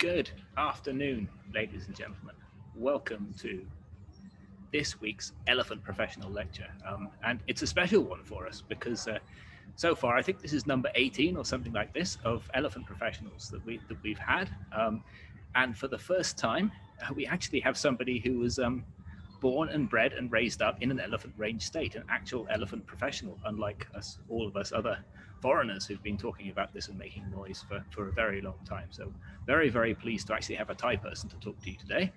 Good afternoon, ladies and gentlemen. Welcome to this week's Elephant Professional Lecture. Um, and it's a special one for us because uh, so far, I think this is number 18 or something like this of Elephant Professionals that, we, that we've had. Um, and for the first time, uh, we actually have somebody who was um, born and bred and raised up in an elephant range state, an actual elephant professional, unlike us, all of us other foreigners who've been talking about this and making noise for, for a very long time. So very, very pleased to actually have a Thai person to talk to you today.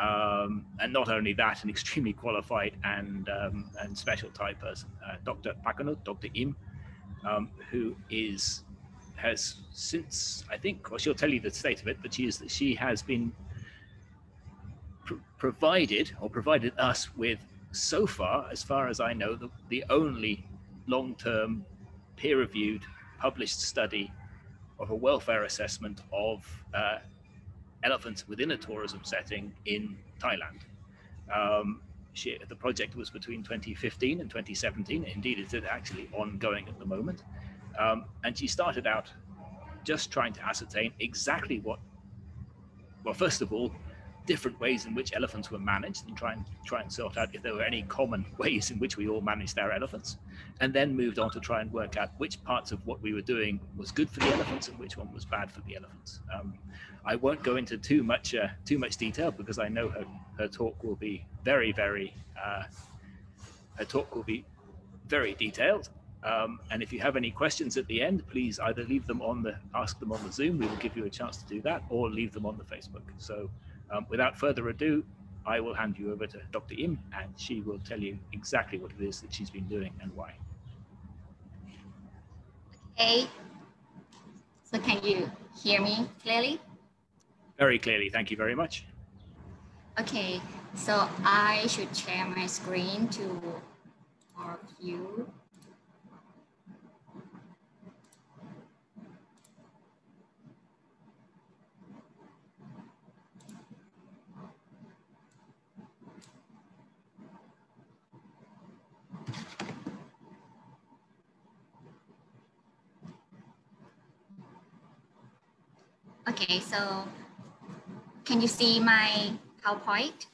Um, and not only that, an extremely qualified and, um, and special Thai person, uh, Dr. Pakkanut, Dr. Im, um, who is has since I think, well, she'll tell you the state of it, but she is she has been pr- provided or provided us with so far, as far as I know, the, the only long-term peer-reviewed published study of a welfare assessment of uh, elephants within a tourism setting in Thailand. Um, she, the project was between 2015 and 2017. Indeed, it's actually ongoing at the moment. Um, and she started out just trying to ascertain exactly what, well, first of all, different ways in which elephants were managed and try and try and sort out if there were any common ways in which we all managed our elephants and then moved on to try and work out which parts of what we were doing was good for the elephants and which one was bad for the elephants um, i won't go into too much uh, too much detail because i know her her talk will be very very uh, her talk will be very detailed um, and if you have any questions at the end, please either leave them on the ask them on the Zoom. We will give you a chance to do that, or leave them on the Facebook. So um, without further ado, I will hand you over to Dr. Im and she will tell you exactly what it is that she's been doing and why. Okay. So can you hear me clearly? Very clearly. Thank you very much. Okay. So I should share my screen to all of Okay, so can you see my PowerPoint?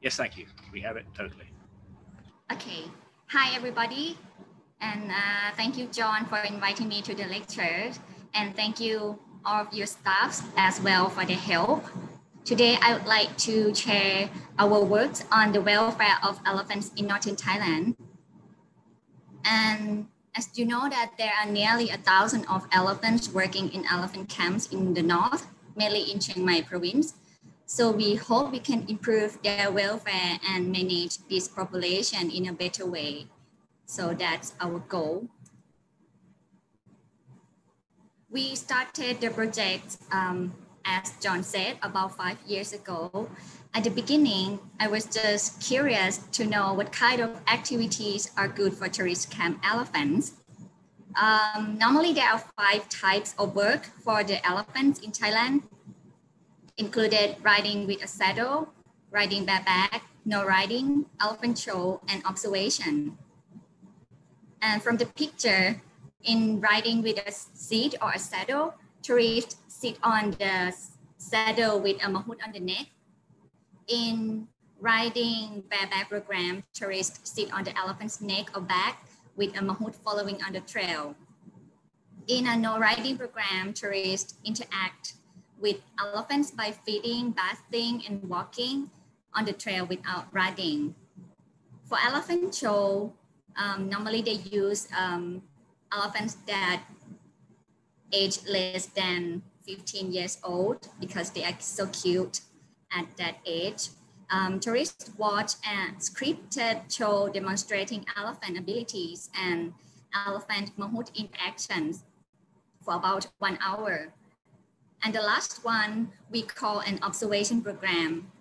Yes, thank you. We have it totally. Okay. Hi, everybody. And uh, thank you, John, for inviting me to the lecture. And thank you, all of your staffs as well for the help. Today, I would like to share our work on the welfare of elephants in northern Thailand. And as you know that there are nearly a thousand of elephants working in elephant camps in the north, mainly in Chiang Mai province. So we hope we can improve their welfare and manage this population in a better way. So that's our goal. We started the project, um, as John said, about five years ago at the beginning, I was just curious to know what kind of activities are good for tourist camp elephants. Um, normally, there are five types of work for the elephants in Thailand, included riding with a saddle, riding bareback, no riding, elephant show, and observation. And from the picture, in riding with a seat or a saddle, tourists sit on the saddle with a mahout on the neck in riding bareback program, tourists sit on the elephant's neck or back with a mahout following on the trail. In a no riding program, tourists interact with elephants by feeding, bathing, and walking on the trail without riding. For elephant show, um, normally they use um, elephants that age less than 15 years old because they are so cute at that age. Um, tourists watch a scripted show demonstrating elephant abilities and elephant mahout interactions for about one hour. And the last one we call an observation program.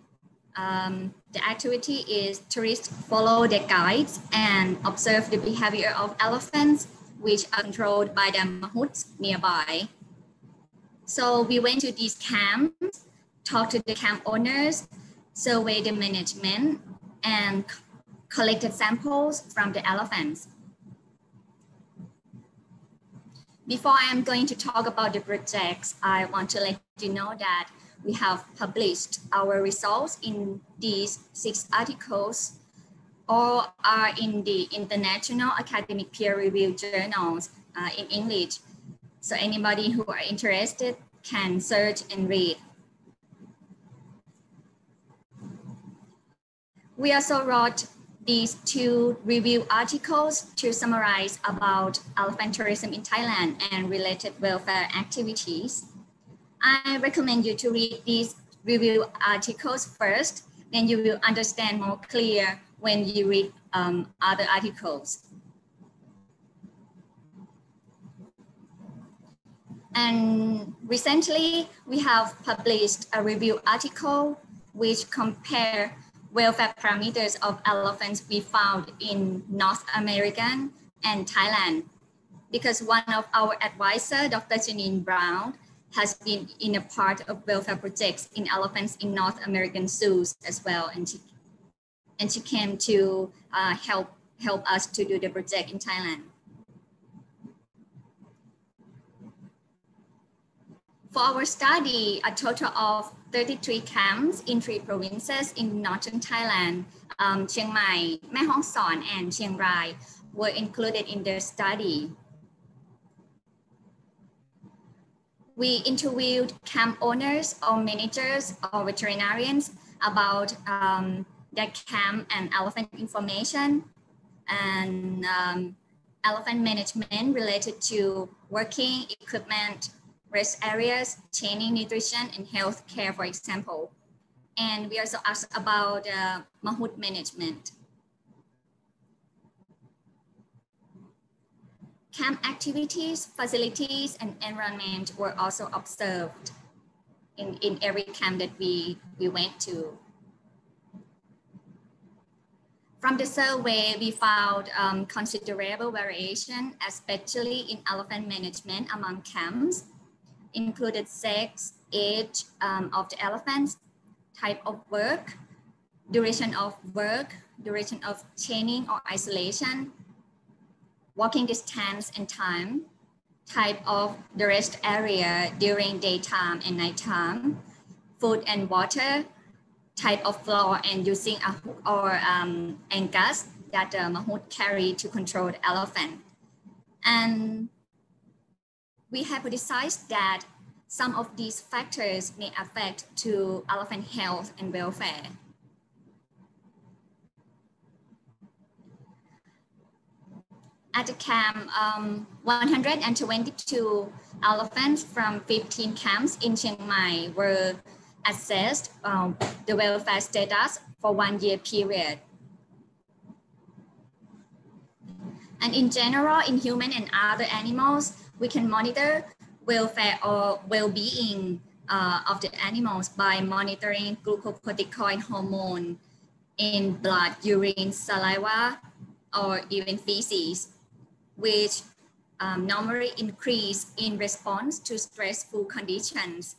Um, the activity is tourists follow the guides and observe the behavior of elephants, which are controlled by the mahouts nearby. So we went to these camps talk to the camp owners, survey the management, and collected samples from the elephants. before I am going to talk about the projects, I want to let you know that we have published our results in these six articles all are in the international academic peer reviewed journals uh, in English. So anybody who are interested can search and read. We also wrote these two review articles to summarize about elephant tourism in Thailand and related welfare activities. I recommend you to read these review articles first, then you will understand more clear when you read um, other articles. And recently, we have published a review article which compare welfare parameters of elephants we found in North America and Thailand. Because one of our advisor, Dr. Janine Brown, has been in a part of welfare projects in elephants in North American zoos as well. And she, and she came to uh, help, help us to do the project in Thailand. For our study, a total of 33 camps in three provinces in northern Thailand, um, Chiang Mai, Mae Hong Son, and Chiang Rai were included in the study. We interviewed camp owners or managers or veterinarians about um, their camp and elephant information and um, elephant management related to working equipment, rest areas, training, nutrition, and health care, for example. And we also asked about uh, mahout management. Camp activities, facilities, and environment were also observed in, in every camp that we, we went to. From the survey, we found um, considerable variation, especially in elephant management among camps included sex, age um, of the elephants, type of work, duration of work, duration of chaining or isolation, walking distance and time, type of the rest area during daytime and nighttime, food and water, type of floor and using a hook or um, ankus that the mahout carry to control the elephant. And we hypothesized that some of these factors may affect to elephant health and welfare. At the camp, um, 122 elephants from 15 camps in Chiang Mai were assessed um, the welfare status for one year period. And in general, in human and other animals, we can monitor welfare or well-being uh, of the animals by monitoring glucocorticoid hormone in blood, urine, saliva, or even feces, which um, normally increase in response to stressful conditions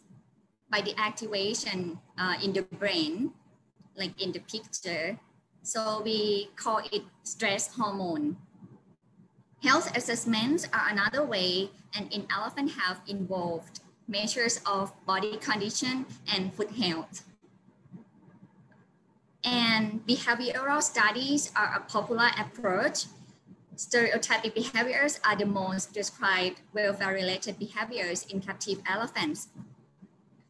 by the activation uh, in the brain, like in the picture. So we call it stress hormone. Health assessments are another way and in elephant health involved measures of body condition and foot health. And behavioral studies are a popular approach. Stereotypic behaviors are the most described welfare-related behaviors in captive elephants.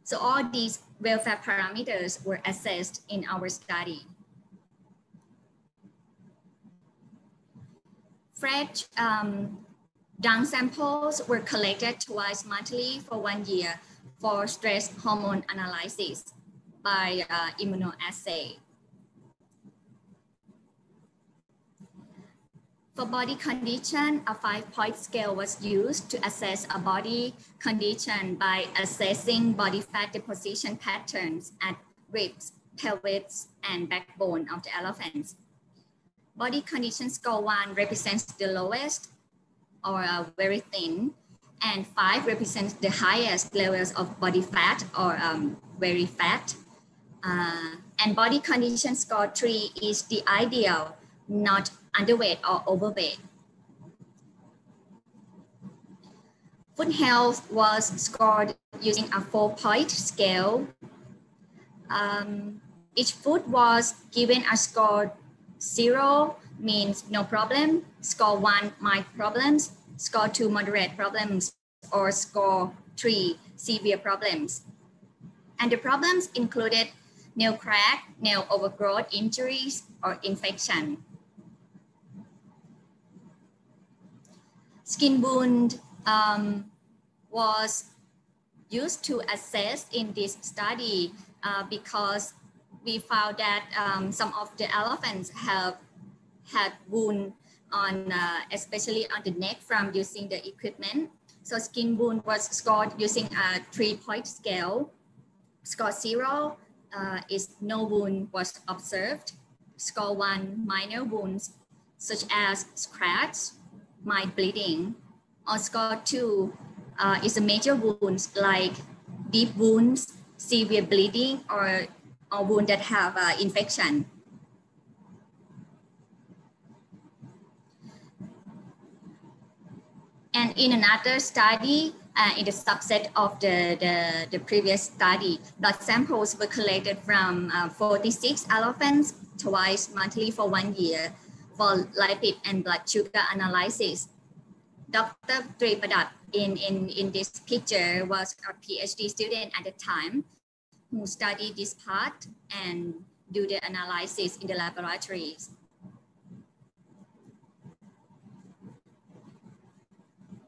So all these welfare parameters were assessed in our study. Fresh um, dung samples were collected twice monthly for one year for stress hormone analysis by uh, immunoassay. For body condition, a five-point scale was used to assess a body condition by assessing body fat deposition patterns at ribs, pelvis, and backbone of the elephants body condition score one represents the lowest or uh, very thin, and five represents the highest levels of body fat or um, very fat. Uh, and body condition score three is the ideal, not underweight or overweight. Food health was scored using a four-point scale. Um, each food was given a score zero means no problem, score one mild problems, score two moderate problems, or score three severe problems. And the problems included nail crack, nail overgrowth injuries, or infection. Skin wound um, was used to assess in this study uh, because we found that um, some of the elephants have had wound on, uh, especially on the neck from using the equipment. So skin wound was scored using a three-point scale. Score zero uh, is no wound was observed. Score one, minor wounds, such as scratch, mild bleeding. Or score two uh, is a major wounds like deep wounds, severe bleeding, or, or wound that have uh, infection. And in another study, uh, in the subset of the, the, the, previous study, blood samples were collected from uh, 46 elephants twice monthly for one year for lipid and blood sugar analysis. Dr. Tripadat in, in, in this picture was a PhD student at the time who study this part and do the analysis in the laboratories.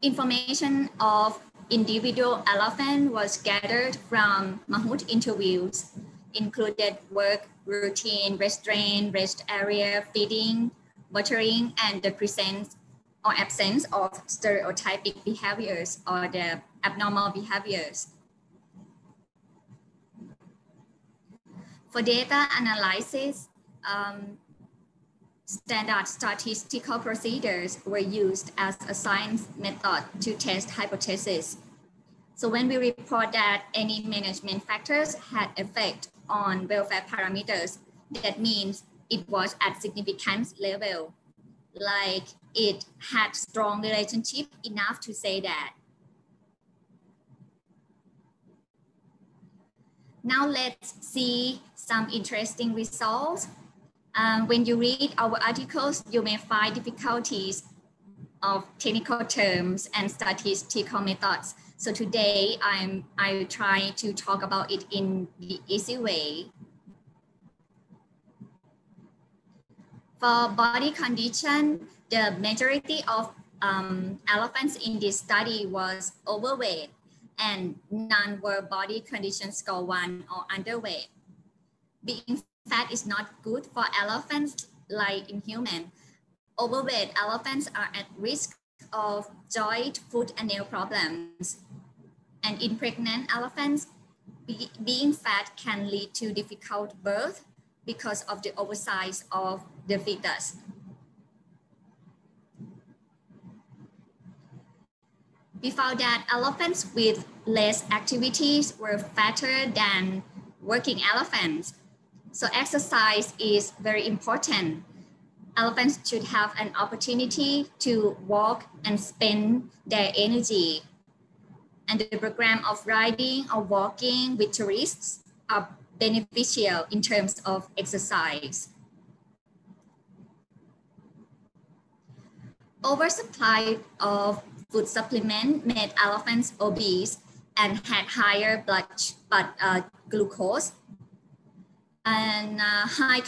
Information of individual elephant was gathered from Mahout interviews, included work, routine, restraint, rest area, feeding, watering, and the presence or absence of stereotypic behaviors or the abnormal behaviors. For data analysis, um, standard statistical procedures were used as a science method to test hypotheses. So when we report that any management factors had effect on welfare parameters, that means it was at significance level, like it had strong relationship enough to say that. Now let's see some interesting results um, when you read our articles, you may find difficulties of technical terms and statistical methods. So today I'm I try to talk about it in the easy way. For body condition, the majority of um, elephants in this study was overweight and none were body condition score one or underweight. Being fat is not good for elephants like in human. Overweight elephants are at risk of joint, foot, and nail problems. And in pregnant elephants, be, being fat can lead to difficult birth because of the oversize of the fetus. We found that elephants with less activities were fatter than working elephants so exercise is very important. Elephants should have an opportunity to walk and spend their energy. And the program of riding or walking with tourists are beneficial in terms of exercise. Oversupply of food supplement made elephants obese and had higher blood, blood uh, glucose and uh, high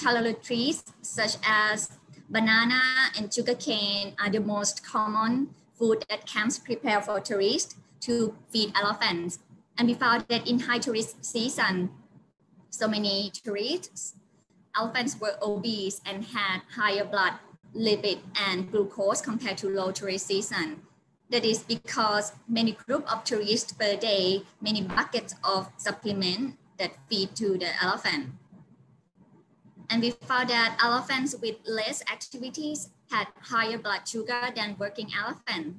trees such as banana and sugarcane are the most common food that camps prepare for tourists to feed elephants. And we found that in high tourist season, so many tourists, elephants were obese and had higher blood lipid and glucose compared to low tourist season. That is because many group of tourists per day, many buckets of supplement that feed to the elephant. And we found that elephants with less activities had higher blood sugar than working elephant.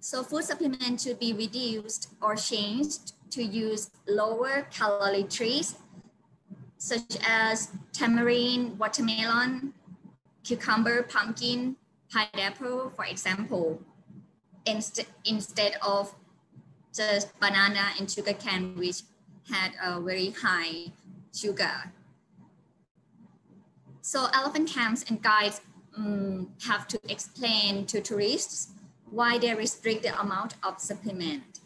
So food supplement should be reduced or changed to use lower calorie trees, such as tamarind, watermelon, cucumber, pumpkin, pineapple, for example. inst instead of just banana and sugar cane, which had a very high sugar. So elephant camps and guides um, have to explain to tourists why they restrict the amount of supplement.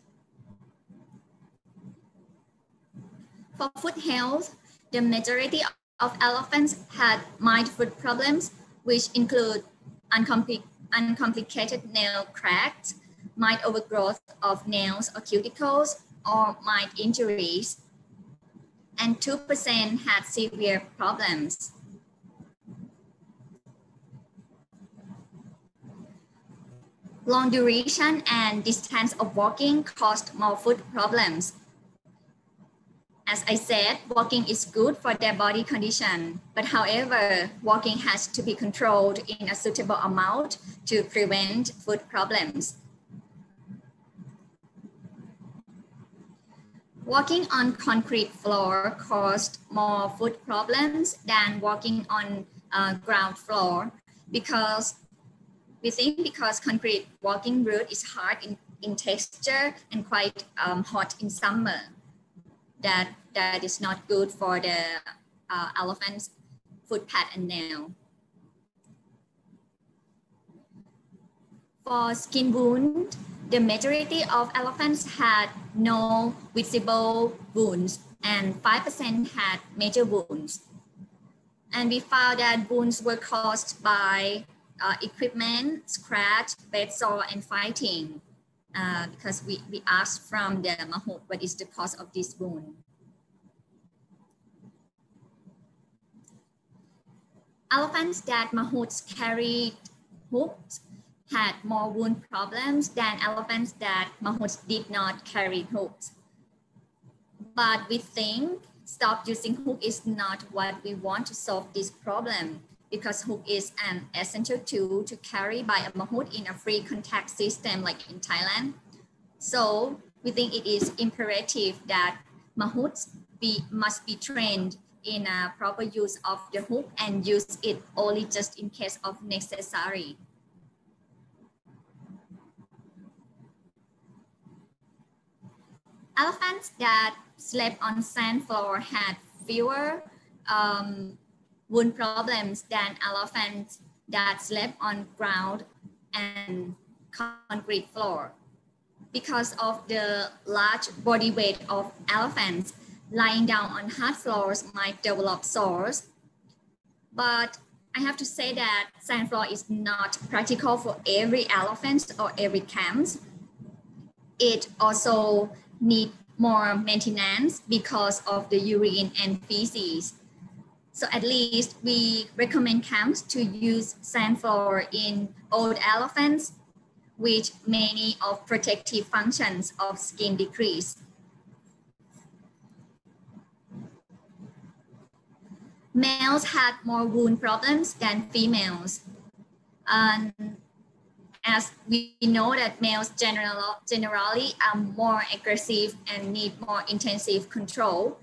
For foot health, the majority of elephants had mild foot problems, which include uncompli uncomplicated nail cracks, mild overgrowth of nails or cuticles, or mild injuries. And 2% had severe problems. Long duration and distance of walking caused more foot problems. As I said, walking is good for their body condition, but however, walking has to be controlled in a suitable amount to prevent foot problems. Walking on concrete floor caused more foot problems than walking on uh, ground floor because we think because concrete walking route is hard in, in texture and quite um, hot in summer, that, that is not good for the uh, elephant's foot pad and nail. For skin wound, the majority of elephants had no visible wounds and 5% had major wounds. And we found that wounds were caused by uh, equipment, scratch, bed sore, and fighting. Uh, because we, we asked from the mahout what is the cause of this wound. Elephants that mahouts carried hooks had more wound problems than elephants that mahouts did not carry hooks. But we think stop using hook is not what we want to solve this problem because hook is an essential tool to carry by a mahout in a free contact system like in Thailand. So we think it is imperative that mahouts be, must be trained in a proper use of the hook and use it only just in case of necessary. Elephants that slept on sand floor had fewer um, wound problems than elephants that slept on ground and concrete floor. Because of the large body weight of elephants, lying down on hard floors might develop sores. But I have to say that sand floor is not practical for every elephant or every camp. It also need more maintenance because of the urine and feces. So at least we recommend camps to use sand floor in old elephants, which many of protective functions of skin decrease. Males had more wound problems than females. And as we know that males general, generally are more aggressive and need more intensive control,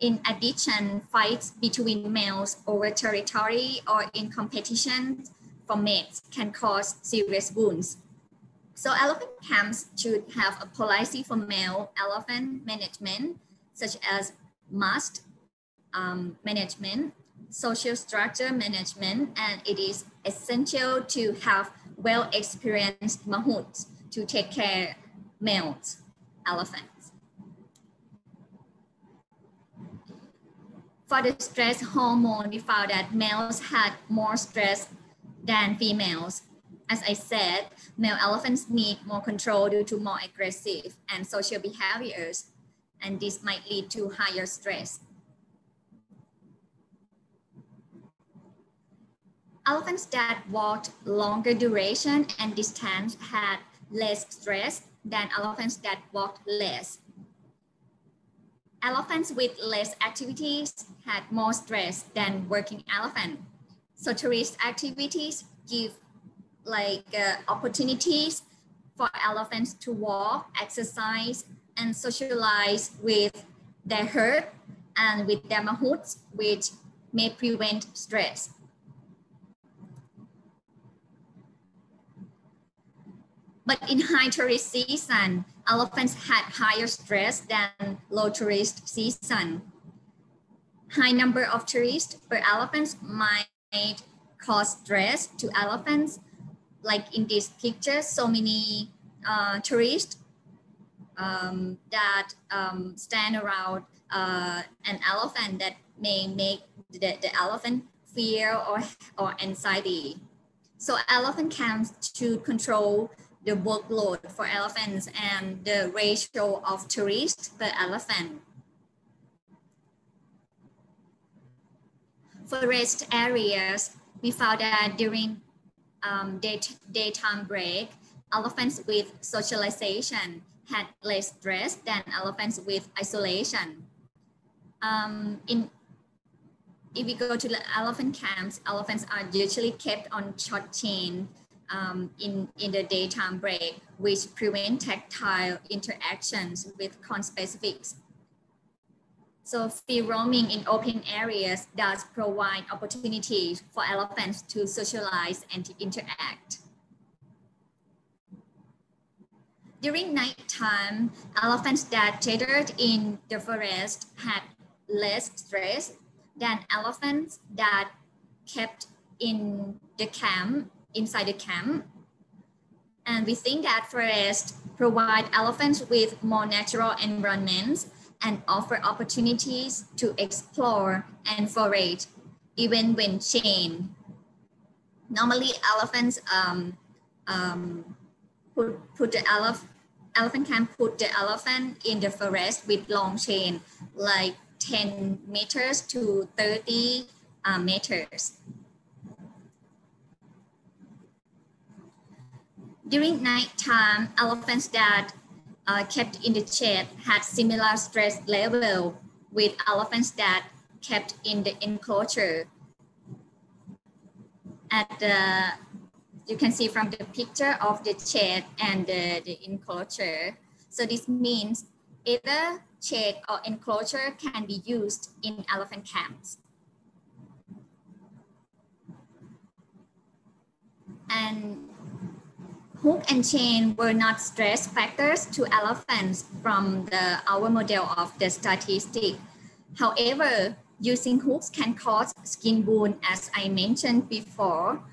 in addition, fights between males over territory or in competition for mates can cause serious wounds. So elephant camps should have a policy for male elephant management, such as musth um, management, social structure management, and it is essential to have well-experienced mahouts to take care males elephant. For the stress hormone, we found that males had more stress than females. As I said, male elephants need more control due to more aggressive and social behaviors, and this might lead to higher stress. Elephants that walked longer duration and distance had less stress than elephants that walked less elephants with less activities had more stress than working elephant. So tourist activities give like uh, opportunities for elephants to walk, exercise, and socialize with their herd and with their mahouts, which may prevent stress. But in high tourist season, elephants had higher stress than low tourist season. High number of tourists per elephants might cause stress to elephants. Like in this picture, so many uh, tourists um, that um, stand around uh, an elephant that may make the, the elephant fear or, or anxiety. So elephant camps to control the workload for elephants and the ratio of tourists per elephant. Forest areas, we found that during um, day, daytime break, elephants with socialization had less stress than elephants with isolation. Um, in if we go to the elephant camps, elephants are usually kept on short chain um, in, in the daytime break, which prevent tactile interactions with conspecifics. So free roaming in open areas does provide opportunities for elephants to socialize and to interact. During nighttime, elephants that tethered in the forest had less stress than elephants that kept in the camp, inside the camp. And we think that forests provide elephants with more natural environments and offer opportunities to explore and forage, even when chained. Normally, elephants um, um, put, put the elephant elephant can put the elephant in the forest with long chain, like 10 meters to 30 uh, meters. During nighttime, elephants that uh, kept in the shed had similar stress level with elephants that kept in the enclosure. At the, you can see from the picture of the shed and the, the enclosure. So this means either shed or enclosure can be used in elephant camps. And hook and chain were not stress factors to elephants from the our model of the statistic. However, using hooks can cause skin wound as I mentioned before,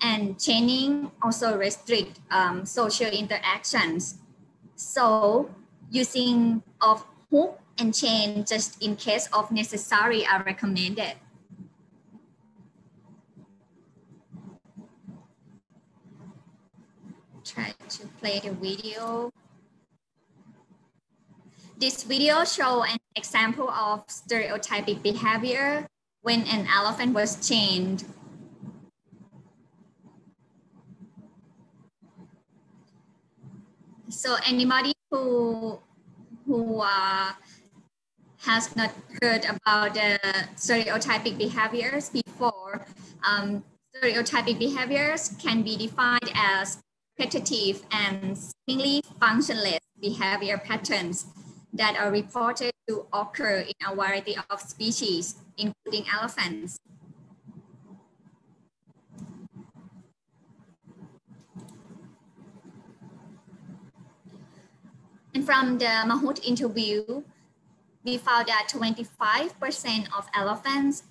and chaining also restrict um, social interactions. So using of hook and chain just in case of necessary are recommended. Try to play the video. This video show an example of stereotypic behavior when an elephant was chained. So anybody who who uh, has not heard about the stereotypic behaviors before, um, stereotypic behaviors can be defined as repetitive and seemingly functionless behavior patterns that are reported to occur in a variety of species, including elephants. And from the Mahout interview, we found that 25% of elephants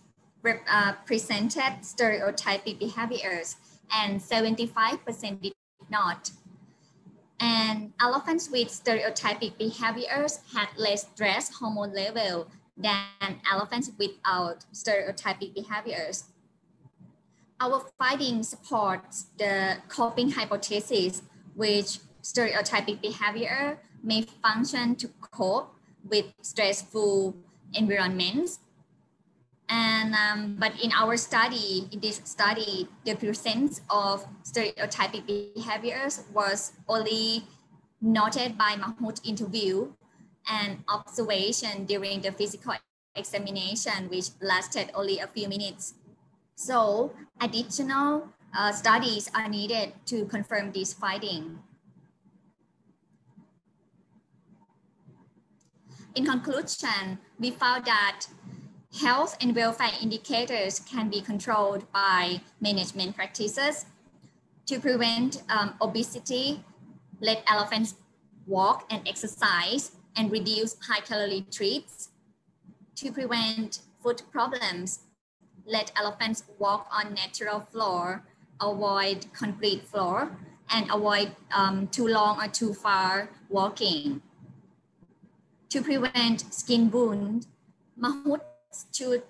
uh, presented stereotypic behaviors and 75% did not. And elephants with stereotypic behaviors had less stress hormone level than elephants without stereotypic behaviors. Our findings supports the coping hypothesis, which stereotypic behavior may function to cope with stressful environments. And um, but in our study, in this study, the presence of stereotypic behaviors was only noted by Mahout interview and observation during the physical examination, which lasted only a few minutes. So additional uh, studies are needed to confirm this finding. In conclusion, we found that health and welfare indicators can be controlled by management practices to prevent um, obesity, let elephants walk and exercise and reduce high calorie treats. To prevent foot problems, let elephants walk on natural floor, avoid concrete floor, and avoid um, too long or too far walking. To prevent skin wound, mahouts should,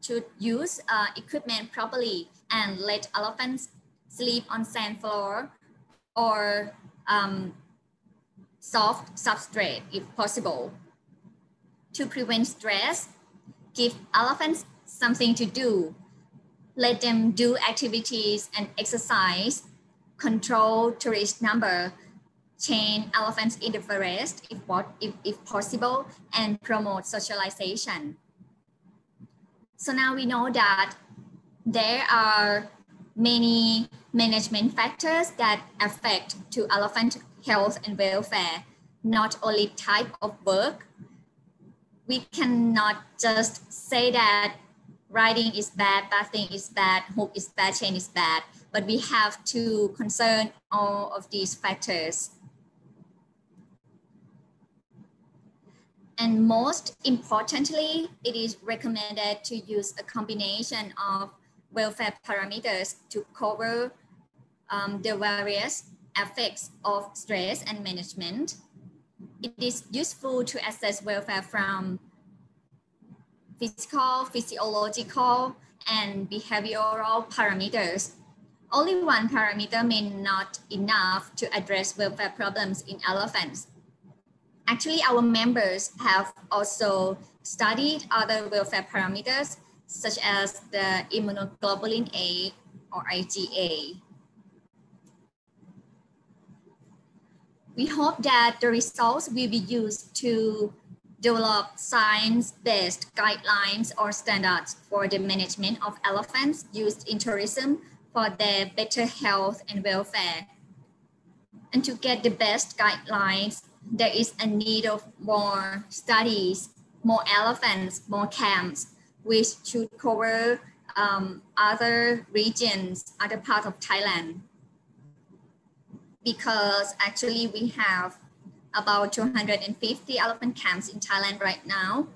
should use uh, equipment properly and let elephants sleep on sand floor or um, soft substrate if possible. To prevent stress, give elephants something to do. Let them do activities and exercise, control tourist number, chain elephants in the forest if, if, if possible, and promote socialization. So now we know that there are many management factors that affect to elephant health and welfare, not only type of work. We cannot just say that riding is bad, bathing is bad, hook is bad, chain is bad, but we have to concern all of these factors. And most importantly, it is recommended to use a combination of welfare parameters to cover um, the various effects of stress and management. It is useful to assess welfare from physical, physiological, and behavioral parameters. Only one parameter may not enough to address welfare problems in elephants. Actually, our members have also studied other welfare parameters such as the immunoglobulin A or IgA. We hope that the results will be used to develop science-based guidelines or standards for the management of elephants used in tourism for their better health and welfare. And to get the best guidelines, there is a need of more studies, more elephants, more camps, which should cover um, other regions, other parts of Thailand. Because actually we have about 250 elephant camps in Thailand right now.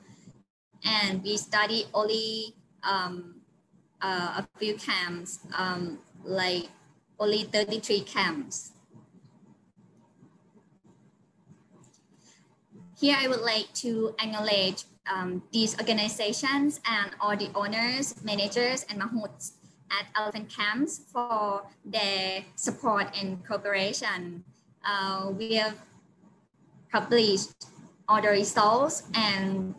And we study only um, uh, a few camps, um, like only 33 camps. Here I would like to acknowledge um, these organizations and all the owners, managers, and mahouts at Elephant Camps for their support and cooperation. Uh, we have published all the results and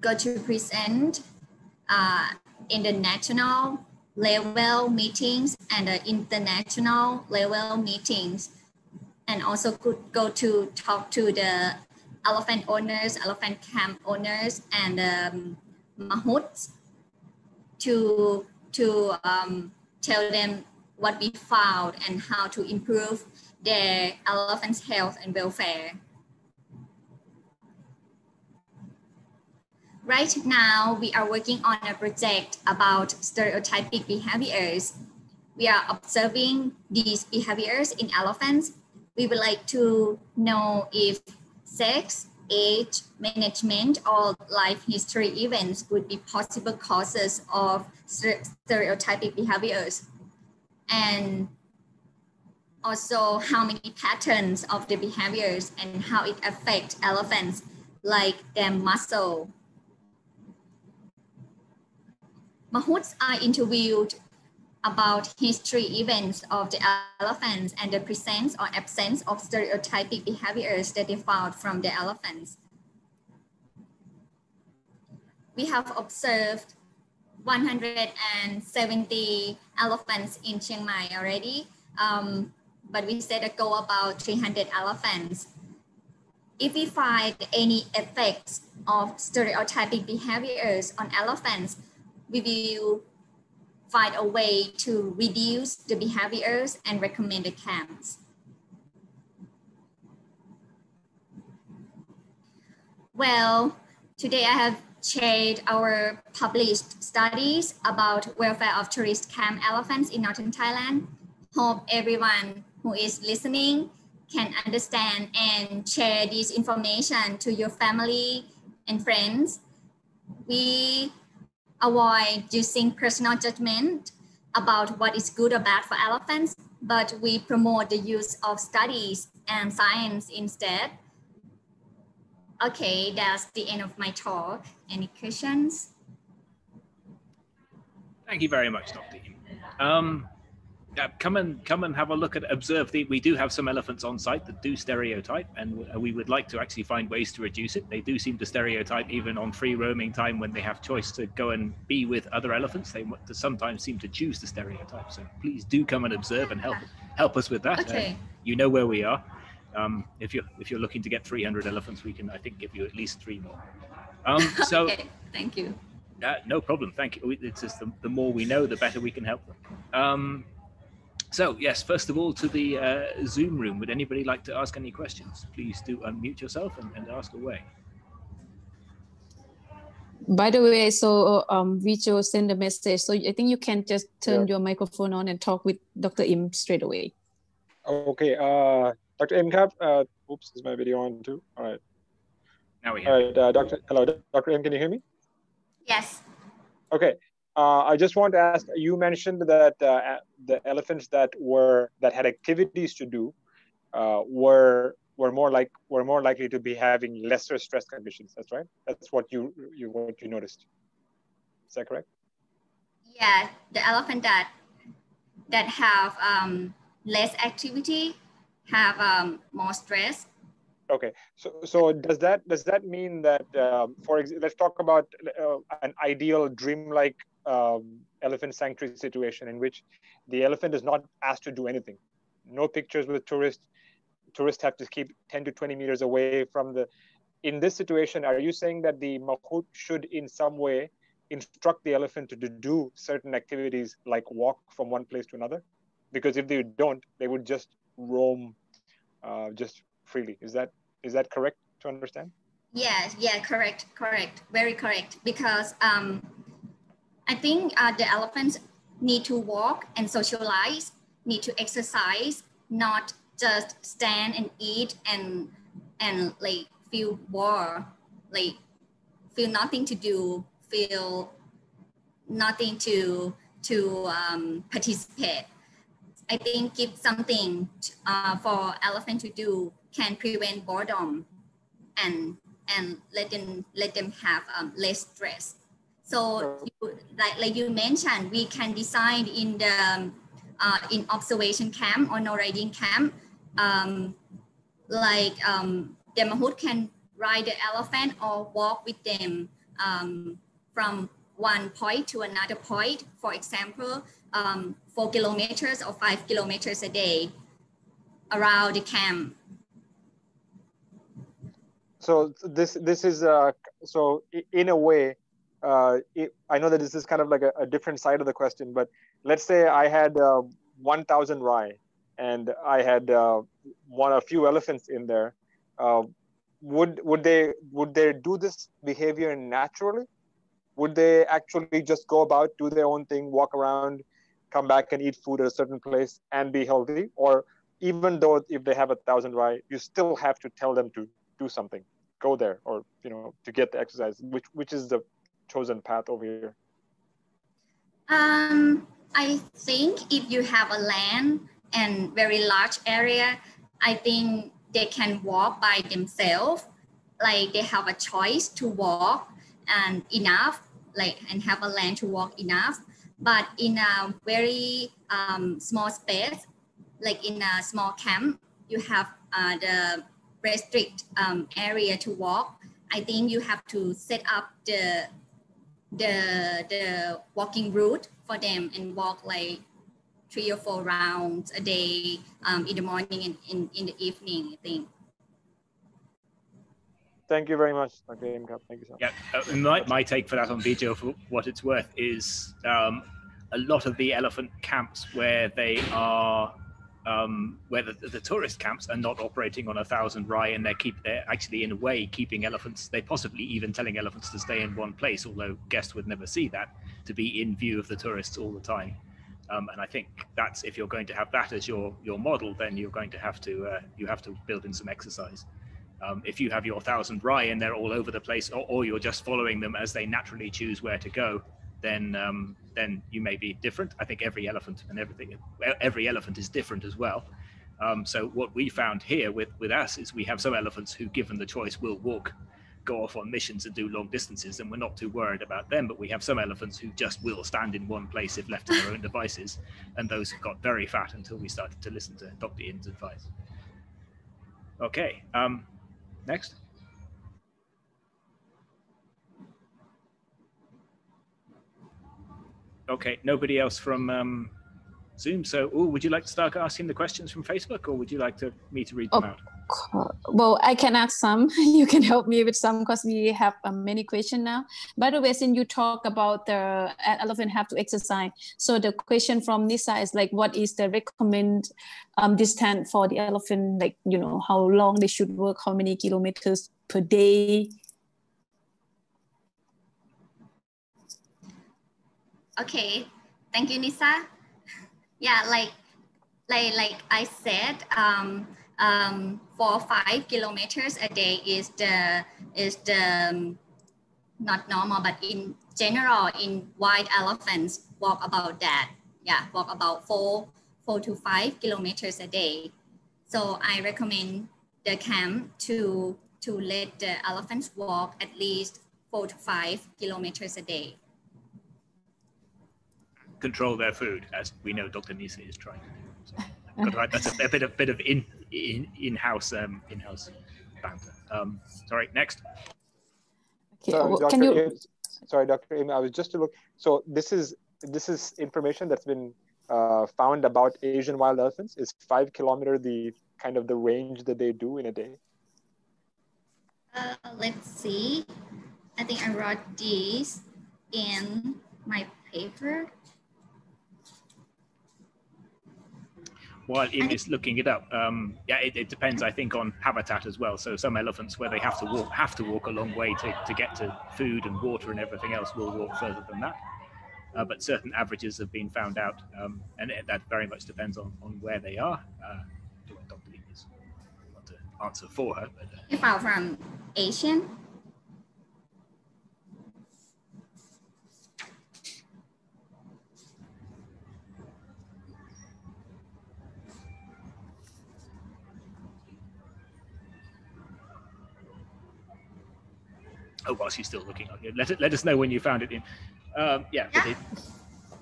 go to present uh, in the national level meetings and the international level meetings and also could go to talk to the elephant owners, elephant camp owners, and um, mahouts to to um, tell them what we found and how to improve their elephant's health and welfare. Right now, we are working on a project about stereotypic behaviors. We are observing these behaviors in elephants. We would like to know if sex, age, management, or life history events would be possible causes of stereotypic behaviors. And also how many patterns of the behaviors and how it affects elephants, like their muscle. Mahouts are interviewed about history events of the elephants and the presence or absence of stereotypic behaviors that they found from the elephants. We have observed 170 elephants in Chiang Mai already, um, but we said a go about 300 elephants. If we find any effects of stereotypic behaviors on elephants, we will find a way to reduce the behaviors and recommend the camps. Well, today I have shared our published studies about welfare of tourist camp elephants in northern Thailand. Hope everyone who is listening can understand and share this information to your family and friends. We avoid using personal judgment about what is good or bad for elephants, but we promote the use of studies and science instead. Okay, that's the end of my talk. Any questions? Thank you very much, Dr. Um, yeah, come and come and have a look at observe the we do have some elephants on site that do stereotype and we would like to actually find ways to reduce it. They do seem to stereotype even on free roaming time when they have choice to go and be with other elephants. They sometimes seem to choose to stereotype. So please do come and observe and help help us with that. Okay. Uh, you know where we are. Um, if you're if you're looking to get 300 elephants we can i think give you at least three more. Um, so okay. thank you. Uh, no problem. Thank you. It's just the, the more we know the better we can help them. Um, so, yes, first of all, to the uh, Zoom room, would anybody like to ask any questions? Please do unmute yourself and, and ask away. By the way, so um, Vijo send a message. So I think you can just turn yeah. your microphone on and talk with Dr. Im straight away. Okay, uh, Dr. Im Cap, uh, oops, is my video on too? All right. Now we have. All right, uh, Dr. Hello, Dr. Im, can you hear me? Yes. Okay, uh, I just want to ask. You mentioned that uh, the elephants that were that had activities to do uh, were were more like were more likely to be having lesser stress conditions. That's right. That's what you you what you noticed. Is that correct? Yeah, the elephant that that have um, less activity have um, more stress. Okay, so so does that does that mean that um, for example, let's talk about uh, an ideal dreamlike um, elephant sanctuary situation in which the elephant is not asked to do anything. No pictures with tourists. Tourists have to keep 10 to 20 meters away from the. In this situation, are you saying that the mahout should, in some way, instruct the elephant to, do certain activities like walk from one place to another? Because if they don't, they would just roam uh, just freely. Is that is that correct to understand? Yes, yeah, correct, correct, very correct. Because um, I think uh, the elephants need to walk and socialize, need to exercise, not just stand and eat and and like feel bored, like feel nothing to do, feel nothing to to um, participate. I think give something uh, for elephant to do can prevent boredom and and let them let them have um, less stress. So you, like, like you mentioned, we can design in the um, uh, in observation camp or no riding camp, um, like um, the mahout can ride the elephant or walk with them um, from one point to another point. For example, um, four kilometers or five kilometers a day around the camp. So this this is uh, so in a way uh, it, I know that this is kind of like a, a, different side of the question, but let's say I had uh, 1,000 rai and I had uh, one a few elephants in there. Uh, would would they would they do this behavior naturally? Would they actually just go about, do their own thing, walk around, come back and eat food at a certain place and be healthy? Or even though if they have a thousand rai, you still have to tell them to do something, go there, or you know to get the exercise, which which is the chosen path over here? Um, I think if you have a land and very large area, I think they can walk by themselves. Like they have a choice to walk and enough, like and have a land to walk enough. But in a very um, small space, like in a small camp, you have uh, the restrict um, area to walk. I think you have to set up the the the walking route for them and walk like three or four rounds a day um, in the morning and in, in the evening, I think. Thank you very much, Dr. Imkap. Thank you so much. Yeah, uh, my, my take for that on Vijo, for what it's worth, is um, a lot of the elephant camps where they are um, where the, the, tourist camps are not operating on a thousand rai and they're keep they're actually in a way keeping elephants they possibly even telling elephants to stay in one place although guests would never see that to be in view of the tourists all the time Um, and I think that's if you're going to have that as your your model, then you're going to have to uh, you have to build in some exercise. Um, if you have your thousand rai and they're all over the place, or, or, you're just following them as they naturally choose where to go, then um, then you may be different. I think every elephant and everything, every elephant is different as well. Um, so what we found here with with us is we have some elephants who, given the choice, will walk, go off on missions and do long distances, and we're not too worried about them. But we have some elephants who just will stand in one place if left to their own devices, and those have got very fat until we started to listen to Dr. Im's advice. Okay. Um, Next. Okay, nobody else from um, Zoom. So, ooh, would you like to start asking the questions from Facebook, or would you like to me to read them out? well i can ask some you can help me with some because we have um, many questions now by the way since you talk about the elephant have to exercise so the question from nisa is like what is the recommend um, distance for the elephant like you know how long they should work how many kilometers per day okay thank you nisa yeah like like like i said um um, four five kilometers a day is the is the um, not normal, but in general, in white elephants walk about that. Yeah, walk about four four to five kilometers a day. So I recommend the camp to to let the elephants walk at least four to five kilometers a day. Control their food, as we know Dr. Nisa is trying to do. So. right. That's a, a, bit of bit of in in in house um, in house banter. Um, sorry. Next. Okay. Sorry, well, Can you? sorry, Dr. Im, I was just to look. So this is this is information that's been uh, found about Asian wild elephants. Is five kilometer the kind of the range that they do in a day? Uh, let's see. I think I wrote this in my paper. While Im is looking it up, um, yeah, it, it, depends, I think, on habitat as well. So some elephants where they have to walk have to walk a long way to, to get to food and water and everything else will walk further than that. Uh, but certain averages have been found out, um, and it, that very much depends on, on where they are. Uh, Dr. Im is want to answer for her. But, uh, if I'm from Asian, oh, whilst he's still looking, let it, let us know when you found it in. Um, yeah, but it,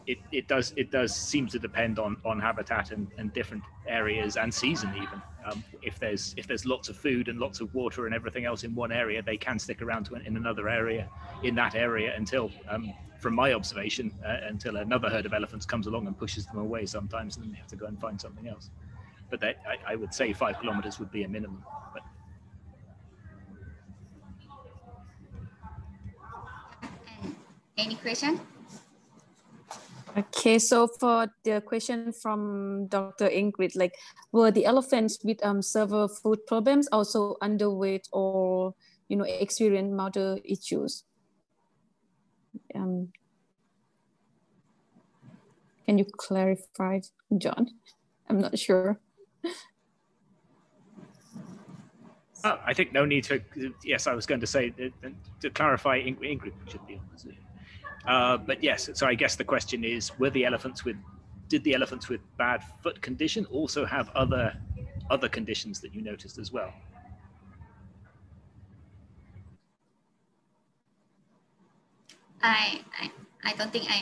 it, it does it does seem to depend on on habitat and, and different areas and season even. Um, if there's if there's lots of food and lots of water and everything else in one area, they can stick around to in another area in that area until, um, from my observation, uh, until another herd of elephants comes along and pushes them away sometimes, and then they have to go and find something else. But that, I, I would say five kilometers would be a minimum. But Any question? Okay, so for the question from Dr. Ingrid, like, were the elephants with um, severe food problems also underweight or, you know, experience motor issues? Um, can you clarify, John? I'm not sure. Uh, I think no need to. Yes, I was going to say to clarify. Ingrid should be on the Zoom. Uh, but yes, so I guess the question is: Were the elephants with did the elephants with bad foot condition also have other other conditions that you noticed as well? I I, I don't think I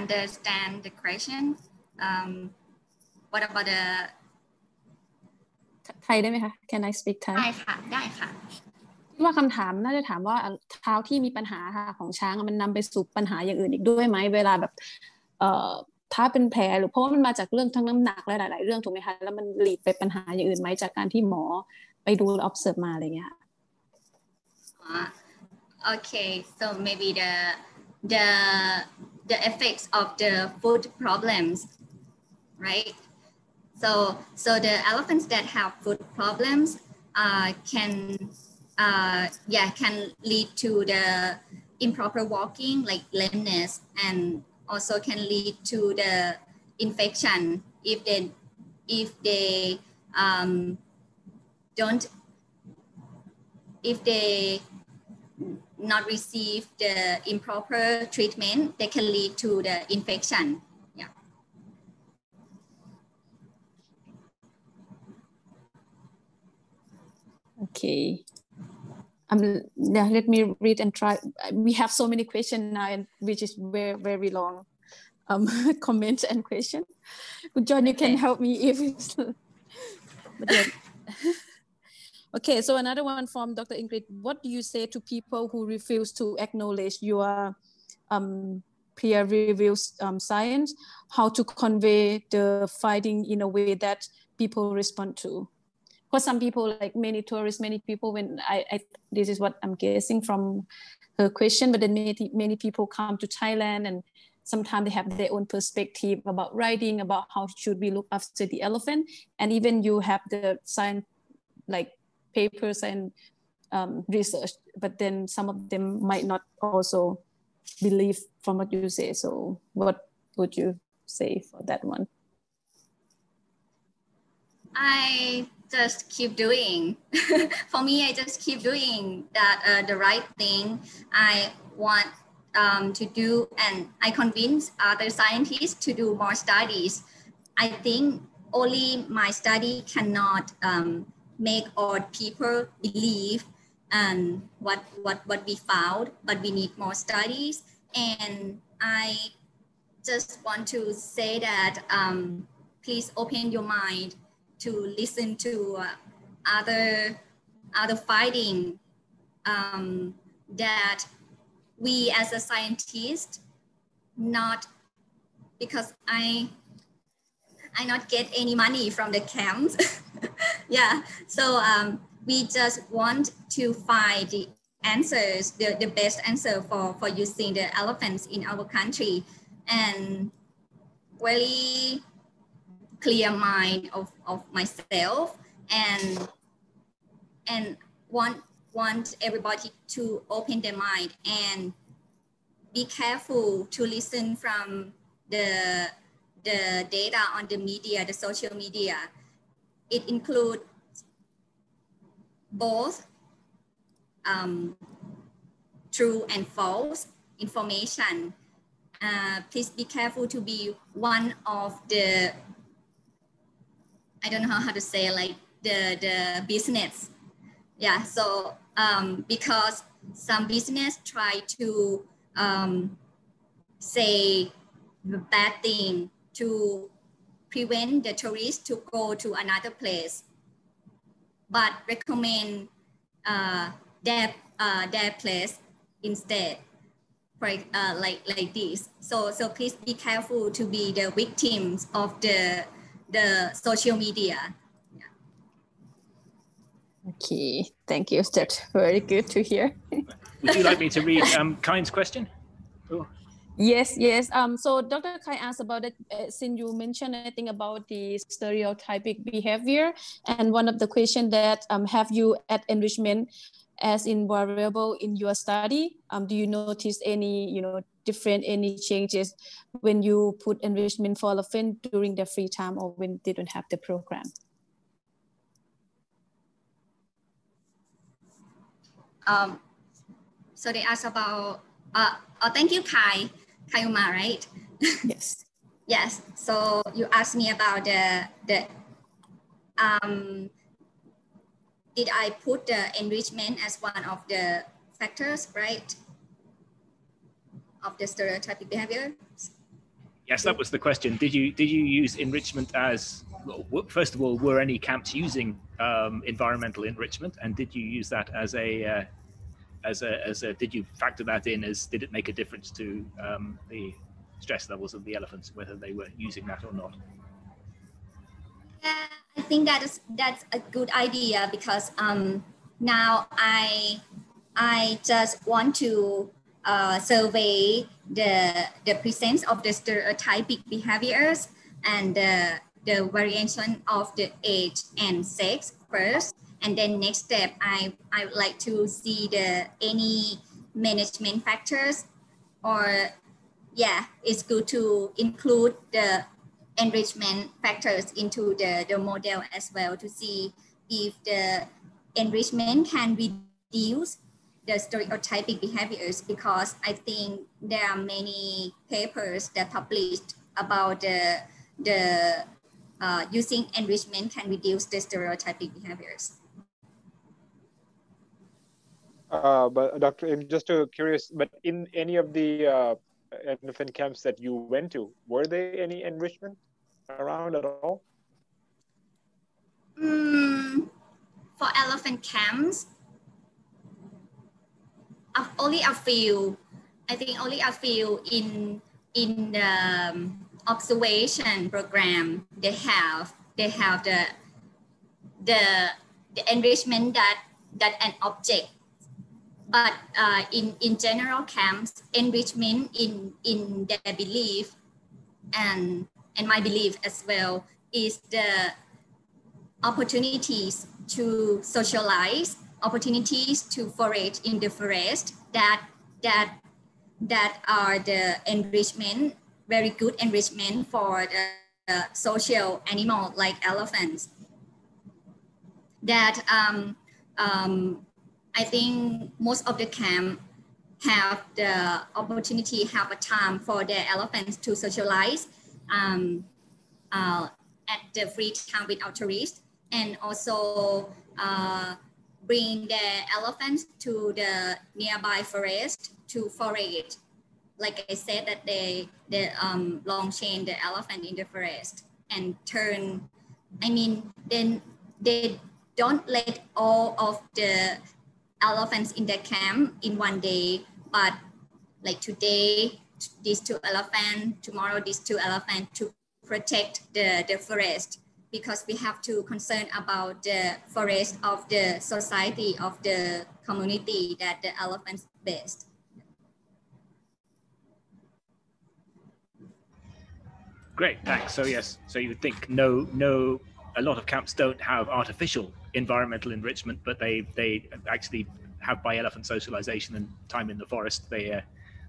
understand the question. Um, what about the ไทยได้ไหมคะ Can I speak Thai ได้ค่ะได้ค่ะ ว่าคำถามน่าจะถามว่าเท้าที่มีปัญหาค่ะของช้างมันนำไปสู่ปัญหาอย่างอื่นอีกด้วยไหมเวลาแบบ เอ่อถ้าเป็นแผลหรือเพราะว่ามันมาจากเรื่องทั้งน้ำหนักและหลาย ๆ เรื่องถูกไหมคะแล้วมันหลีดไปปัญหาอย่างอื่นไหมจากการที่หมอไปดู observe มาอะไรเงี้ย okay so maybe the the the effects of the food problems right so so the elephants that have food problems uh, can uh, yeah, can lead to the improper walking, like lameness, and also can lead to the infection if they if they um, don't if they not receive the improper treatment, they can lead to the infection. Yeah. Okay. Um, yeah, let me read and try. We have so many questions now, and which is very very long um, comment and question. John, you can help me if it's. Okay, so another one from Dr. Ingrid. What do you say to people who refuse to acknowledge your um, peer reviewed um, science? How to convey the finding in a way that people respond to? For some people, like many tourists, many people, when I, I this is what I'm guessing from her question, but then many, many people come to Thailand and sometimes they have their own perspective about writing, about how should we look after the elephant. And even you have the science, like papers and um, research, but then some of them might not also believe from what you say. So what would you say for that one? I just keep doing. for me, I just keep doing that uh, the right thing I want um, to do, and I convince other scientists to do more studies. I think only my study cannot um, make all people believe and what what what we found but we need more studies and i just want to say that um, please open your mind to listen to uh, other other fighting um, that we as a scientist not because i i not get any money from the camps yeah. So um, we just want to find the answers, the, the best answer for, for using the elephants in our country and really clear mind of, of myself and and want want everybody to open their mind and be careful to listen from the the data on the media, the social media, it includes both um, true and false information. Uh, please be careful to be one of the, I don't know how to say like the, the business. Yeah, so um, because some business try to um, say the bad thing to prevent the tourists to go to another place, but recommend uh, their, uh, their place instead, for, uh, like, like this. So, so please be careful to be the victims of the, the social media. Yeah. Okay, thank you. That's very good to hear. Would you like me to read um, Kind's question? Oh. Yes, yes. Um, so Dr. Kai asked about it uh, since you mentioned anything about the stereotypic behavior, and one of the question that um, have you at enrichment as invariable in your study? Um, do you notice any, you know, different any changes when you put enrichment for elephant during their free time or when they don't have the program? Um, so they asked about. Uh, oh, thank you, Kai. Kaiuma, right? Yes. yes. So you asked me about the the um, did I put the enrichment as one of the factors, right? Of the stereotypic behavior. Yes, that was the question. Did you did you use enrichment as first of all? Were any camps using um, environmental enrichment, and did you use that as a uh, as a, as a, did you factor that in as, did it make a difference to um, the stress levels of the elephants, whether they were using that or not? Yeah, I think that is, that's a good idea because um, now I, I just want to uh, survey the, the presence of the stereotypic behaviors and the, the variation of the age and sex first. And then next step, I, I would like to see the any management factors or yeah, it's good to include the enrichment factors into the, the model as well to see if the enrichment can reduce the stereotypic behaviors because I think there are many papers that published about the, the uh, using enrichment can reduce the stereotypic behaviors. Uh, but Dr. I'm just uh, curious, but in any of the uh, elephant camps that you went to, were there any enrichment around at all? Mm, for elephant camps, only a few. I think only a few in in the um, observation program. They have they have the the the enrichment that that an object but uh, in, in general camps, enrichment in, in their belief and, and my belief as well is the opportunities to socialize, opportunities to forage in the forest that, that, that are the enrichment, very good enrichment for the, the social animal like elephants. That um, um, I think most of the camp have the opportunity, have a time for their elephants to socialize um, uh, at the free time without tourists, and also uh, bring their elephants to the nearby forest to forage. Like I said, that they they um, long chain the elephant in the forest and turn. I mean, then they don't let all of the elephants in the camp in one day, but like today, these two elephants, tomorrow these two elephants to protect the, the forest because we have to concern about the forest of the society of the community that the elephants based. Great, thanks. So yes, so you would think no, no, a lot of camps don't have artificial environmental enrichment, but they they actually have by elephant socialization and time in the forest. They uh,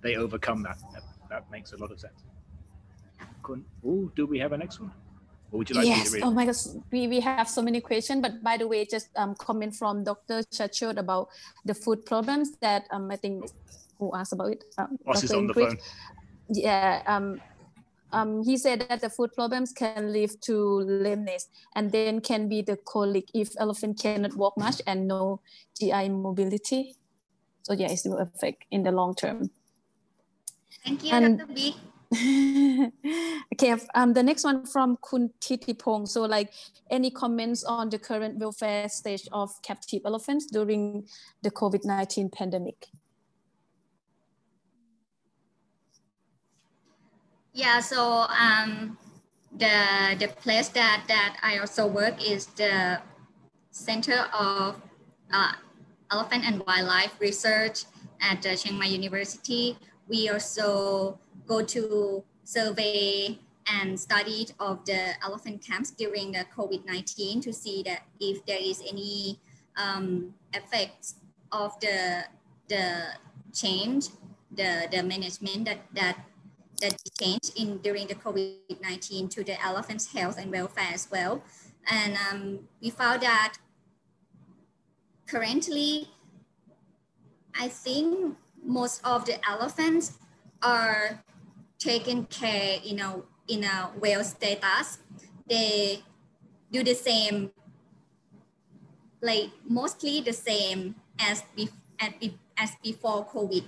they overcome that. that. that. makes a lot of sense. Oh, do we have a next one? Or would you like yes. Oh my gosh, we, we have so many questions. But by the way, just um, comment from Dr. Chachot about the food problems that um, I think who asked about it. Um, is on the phone. Yeah. Um, um, he said that the food problems can lead to lameness and then can be the colic if elephant cannot walk much and no GI motility. So yeah, it will affect in the long term. Thank you, and, Dr. B. okay, um, the next one from Kun Titipong. So like any comments on the current welfare stage of captive elephants during the COVID-19 pandemic? Yeah, so um, the the place that that I also work is the Center of uh, Elephant and Wildlife Research at uh, Chiang Mai University. We also go to survey and study of the elephant camps during the COVID-19 to see that if there is any um, effects of the the change, the the management that that that changed in during the COVID-19 to the elephant's health and welfare as well. And um, we found that currently, I think most of the elephants are taken care in a, in a well status. They do the same, like mostly the same as, be, as before COVID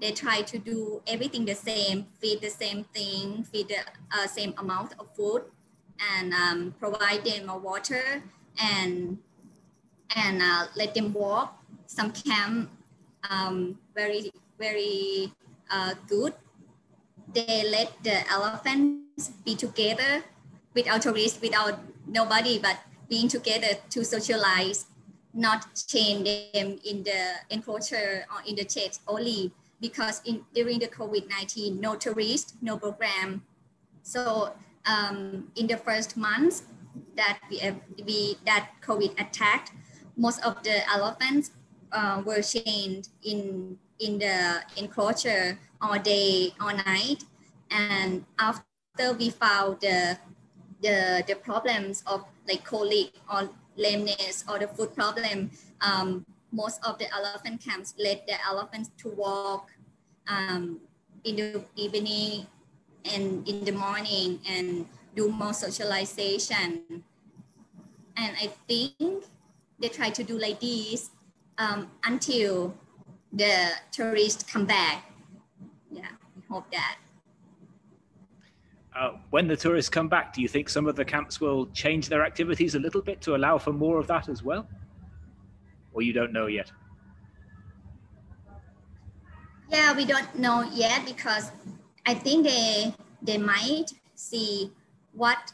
they try to do everything the same, feed the same thing, feed the uh, same amount of food, and um, provide them water and and uh, let them walk. Some camp um, very very uh, good. They let the elephants be together without tourists, without nobody, but being together to socialize, not chain them in the enclosure or in the cage only because in, during the COVID-19, no tourist, no program. So um, in the first months that we, we that COVID attacked, most of the elephants uh, were chained in in the enclosure all day, all night. And after we found the the, the problems of like colic or lameness or the food problem, um, most of the elephant camps let the elephants to walk um, in the evening and in the morning and do more socialization. And I think they try to do like this um, until the tourists come back. Yeah, I hope that. Uh, when the tourists come back, do you think some of the camps will change their activities a little bit to allow for more of that as well? Or you don't know yet? Yeah, we don't know yet because I think they they might see what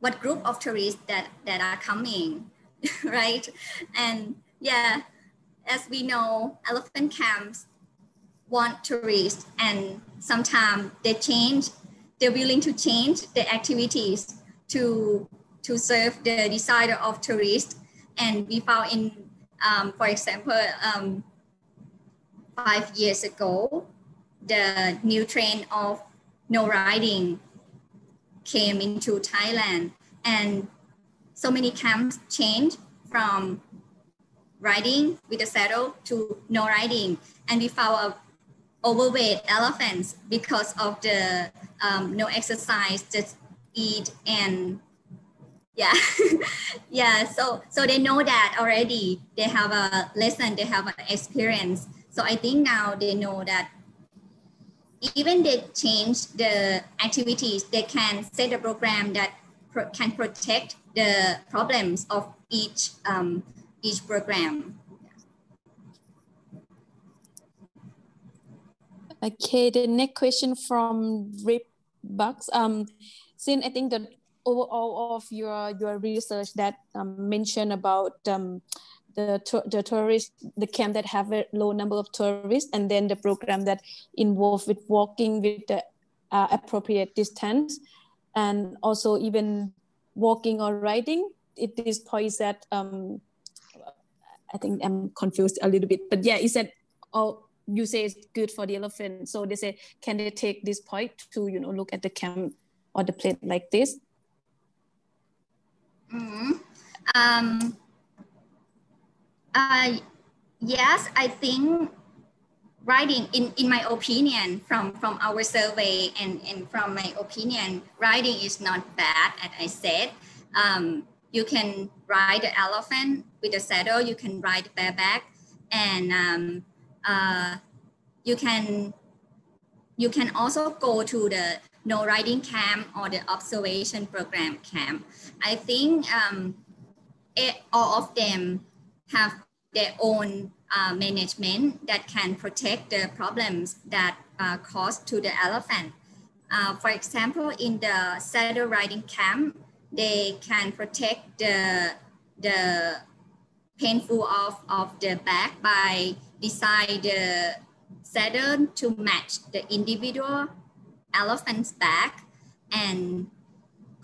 what group of tourists that that are coming, right? And yeah, as we know, elephant camps want tourists, and sometimes they change they're willing to change the activities to to serve the desire of tourists. And we found in, um, for example, um, five years ago, the new trend of no riding came into Thailand, and so many camps changed from riding with a saddle to no riding, and we found a overweight elephants because of the um, no exercise, just eat and yeah, yeah. So so they know that already. They have a lesson. They have an experience. So I think now they know that even they change the activities, they can set a program that pro- can protect the problems of each um, each program. Okay, the next question from Rip Bucks. Um, since I think that overall of your your research that um, mentioned about um, the the tourist the camp that have a low number of tourists and then the program that involved with walking with the uh, appropriate distance and also even walking or riding it is points that um, I think I'm confused a little bit but yeah is that all you say it's good for the elephant. So they say, can they take this point to, you know, look at the camp or the plate like this? Mm-hmm. Um, uh, yes, I think writing, in, in my opinion, from, from our survey and, and from my opinion, writing is not bad, as I said. Um, you can ride the elephant with a saddle, you can ride bareback, and um, uh, you can you can also go to the no riding camp or the observation program camp. I think um, it, all of them have their own uh, management that can protect the problems that uh, cause to the elephant. Uh, for example, in the saddle riding camp, they can protect the, the painful of, of the back by design the saddle to match the individual elephant's back and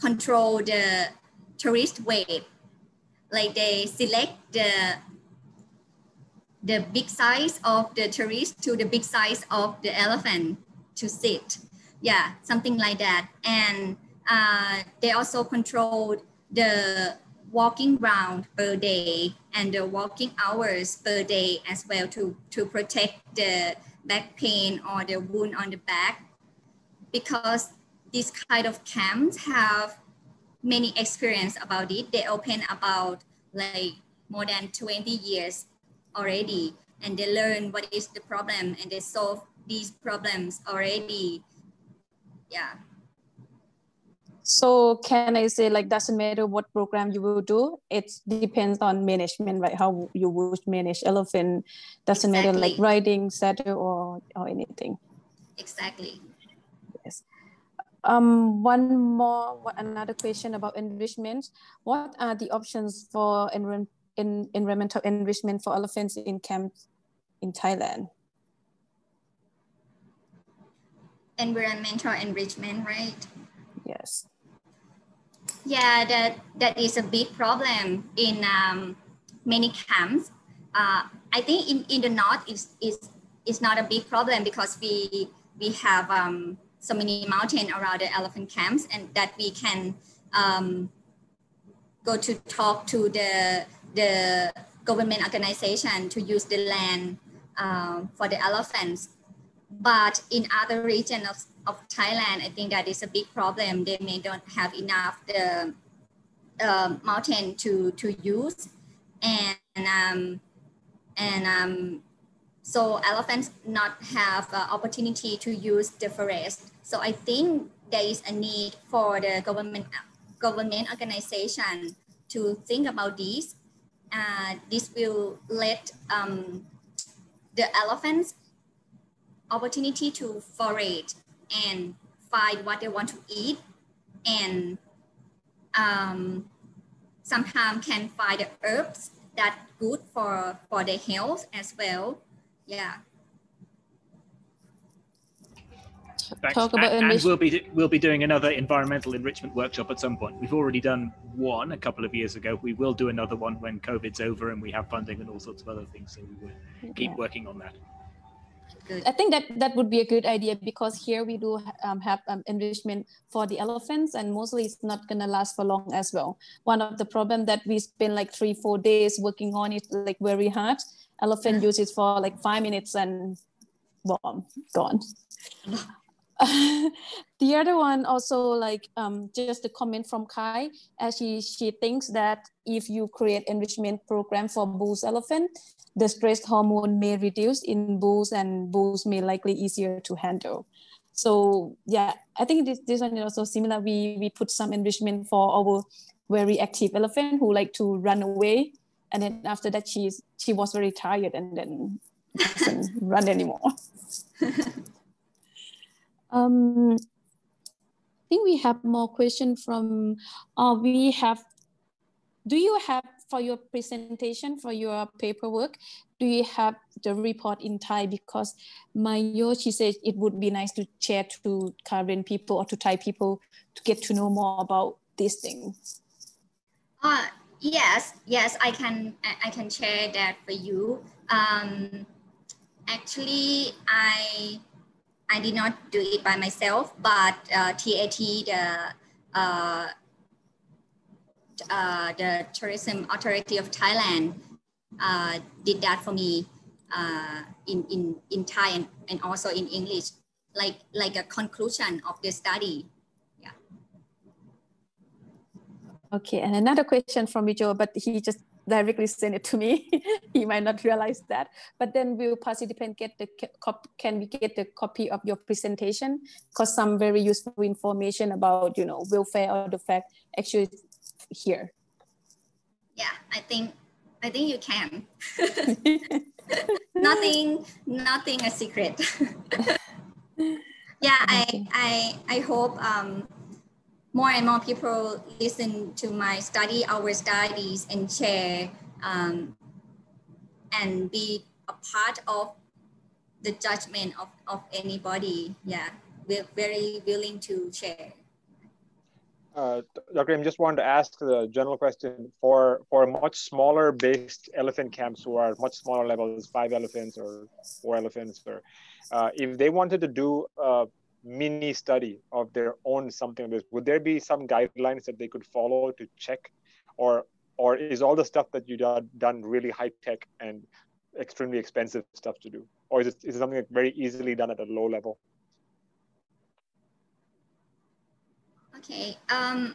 control the tourist weight. Like they select the the big size of the tourist to the big size of the elephant to sit. Yeah, something like that. And uh, they also control the walking round per day and the walking hours per day as well to, to protect the back pain or the wound on the back because these kind of camps have many experience about it. They open about like more than 20 years already and they learn what is the problem and they solve these problems already. Yeah. So can I say like doesn't matter what program you will do, it depends on management, right? How you would manage elephant doesn't exactly. matter like riding, saddle or or anything. Exactly. Um, one more, another question about enrichment. What are the options for in, environmental enrichment for elephants in camps in Thailand? Environmental enrichment, right? Yes. Yeah, that that is a big problem in um, many camps. Uh, I think in, in the north is is is not a big problem because we we have um, so many mountains around the elephant camps and that we can um, go to talk to the, the government organization to use the land uh, for the elephants. But in other regions of, of Thailand, I think that is a big problem. They may not have enough the uh, mountain to, to use. And, um, and um, so elephants not have uh, opportunity to use the forest. So I think there is a need for the government government organization to think about this. Uh, this will let um, the elephants opportunity to forage and find what they want to eat and um, sometimes can find the herbs that good for for their health as well yeah Thanks. Talk about and, and we'll be we'll be doing another environmental enrichment workshop at some point. We've already done one a couple of years ago. We will do another one when COVID's over and we have funding and all sorts of other things. So we will keep Yeah. working on that. good I think that that would be a good idea because here we do um, have um, enrichment for the elephants and mostly it's not gonna last for long as well. One of the problem that we spend like three, four days working on it like very hard. Elephant uses for like five minutes and boom, gone. the other one also like um, just a comment from Kai as she, she thinks that if you create enrichment program for bulls elephant, the stress hormone may reduce in bulls and bulls may likely easier to handle. So yeah, I think this, this one is also similar. We, we put some enrichment for our very active elephant who like to run away. And then after that, she's, she was very tired and then doesn't run anymore. um, I think we have more question from, uh, we have, do you have for your presentation, for your paperwork, do you have the report in Thai? Because Mayo, she said it would be nice to share to Karen people or to Thai people to get to know more about these things. Uh, yes, yes, I can I- can share that for you. Um, actually, I I did not do it by myself, but uh, TAT the uh, uh, the Tourism Authority of Thailand uh, did that for me uh, in in in Thai and, and also in English, like like a conclusion of the study. Okay, and another question from Vijo, but he just directly sent it to me. he might not realize that. But then we will participant get the cop- can we get the copy of your presentation? Because some very useful information about you know welfare or the fact actually here. Yeah, I think I think you can. nothing nothing a secret. yeah, Okay. I I I hope um, more and more people listen to my study, our studies, and share um, and be a part of the judgment of, of anybody. Yeah, we're very willing to share. Uh, Dr. Im, just wanted to ask the general question for for much smaller based elephant camps who are much smaller levels, five elephants or four elephants, or uh, if they wanted to do a mini study of their own something like this, would there be some guidelines that they could follow to check, or or is all the stuff that you done done really high tech and extremely expensive stuff to do, or is it, is it something that's very easily done at a low level? Okay. Um,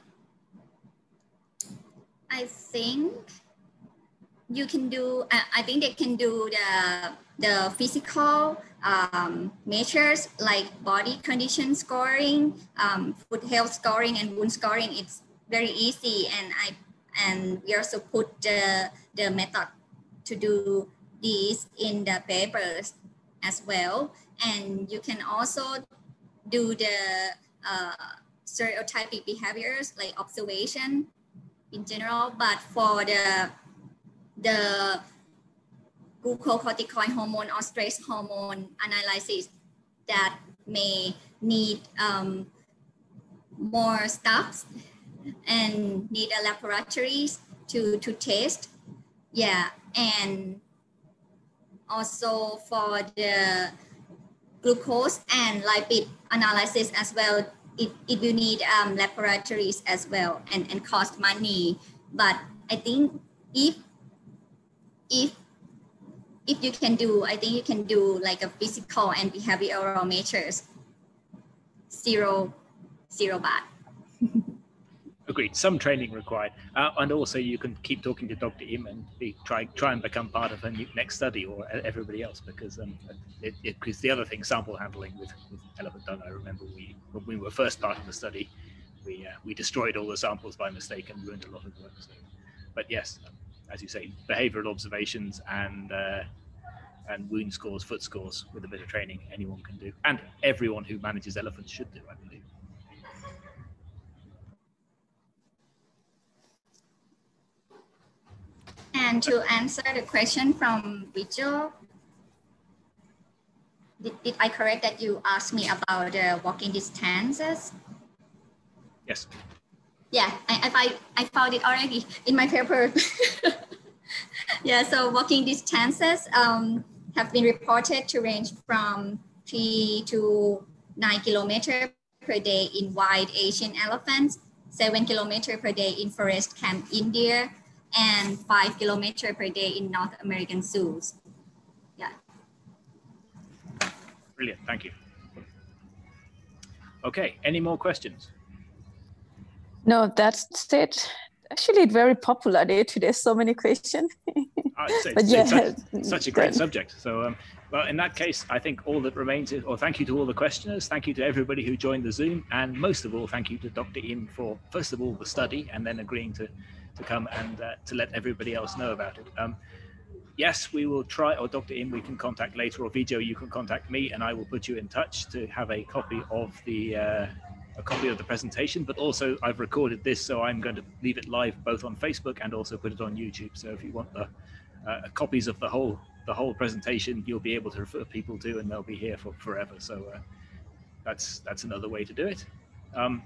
I think you can do. I, I think they can do the the physical um, measures like body condition scoring, um, foot health scoring, and wound scoring. It's very easy, and I and we also put the the method to do these in the papers as well. And you can also do the uh, stereotypic behaviors like observation in general, but for the the glucocorticoid hormone or stress hormone analysis that may need um, more stuff and need a laboratories to, to test. Yeah, and also for the glucose and lipid analysis as well. It, it will need um, laboratories as well and, and cost money. But I think if if if you can do, I think you can do like a physical and behavioral measures. Zero, zero baht. Agreed. Some training required, uh, and also you can keep talking to Dr. Im and be, try try and become part of her next study or everybody else because um, it, it, cause the other thing, sample handling with, with Elephant Dung. I remember we when we were first part of the study, we uh, we destroyed all the samples by mistake and ruined a lot of work. So, but yes, as you say, behavioral observations and uh, and wound scores, foot scores with a bit of training anyone can do, and everyone who manages elephants should do, I believe. And to answer the question from Vigil, did, did I correct that you asked me about the uh, walking distances? Yes. Yeah, I, I, I found it already in my paper. yeah, so walking distances um, have been reported to range from three to nine kilometer per day in wild Asian elephants, seven kilometer per day in forest camp India, and five kilometer per day in North American zoos. Yeah. Brilliant, thank you. Okay, any more questions? No, that's it. Actually, it's very popular day today. So many questions. it's, it's, yeah, it's such, such, a great subject. So, um, well, in that case, I think all that remains is, or thank you to all the questioners, thank you to everybody who joined the Zoom, and most of all, thank you to Dr. Im for, first of all, the study, and then agreeing to to come and uh, to let everybody else know about it. Um, yes, we will try, or Dr. Im, we can contact later, or Vijo, you can contact me, and I will put you in touch to have a copy of the uh, a copy of the presentation. But also, I've recorded this, so I'm going to leave it live both on Facebook and also put it on YouTube. So if you want the uh, copies of the whole the whole presentation, you'll be able to refer people to, and they'll be here for forever. So uh, that's that's another way to do it. Um,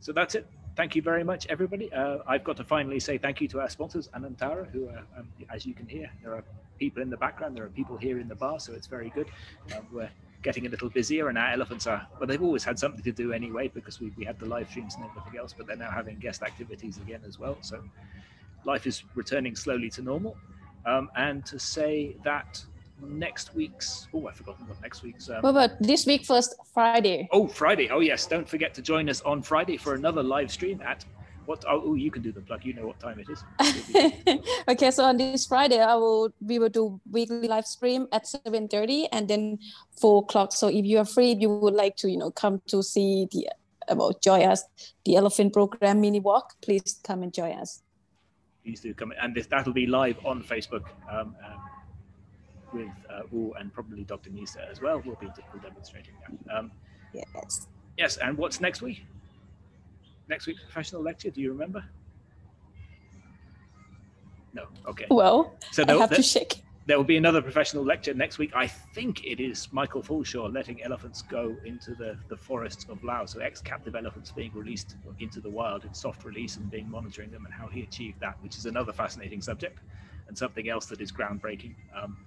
so that's it thank you very much, everybody. Uh, I've got to finally say thank you to our sponsors, Anantara, who, are, um, as you can hear, there are people in the background, there are people here in the bar, so it's very good. Um, we're getting a little busier, and our elephants are, well, they've always had something to do anyway because we, we had the live streams and everything else, but they're now having guest activities again as well. So life is returning slowly to normal. Um, and to say that next week's oh i've forgotten what next week's um, what about this week first friday oh friday oh yes don't forget to join us on friday for another live stream at what oh, oh you can do the plug you know what time it is okay so on this friday i will we will do weekly live stream at 7 30 and then 4 o'clock so if you are free if you would like to you know come to see the about joy us the elephant program mini walk please come and join us please do come and this that'll be live on facebook um, um, with uh, Wu and probably Dr. Nisa as well. We'll be demonstrating that. Um, yes. Yes, and what's next week? Next week's professional lecture, do you remember? No, okay. Well, so I have to shake. There will be another professional lecture next week. I think it is Michael Fulshaw letting elephants go into the, the forests of Laos. So ex-captive elephants being released into the wild in soft release and being monitoring them and how he achieved that, which is another fascinating subject and something else that is groundbreaking. Um,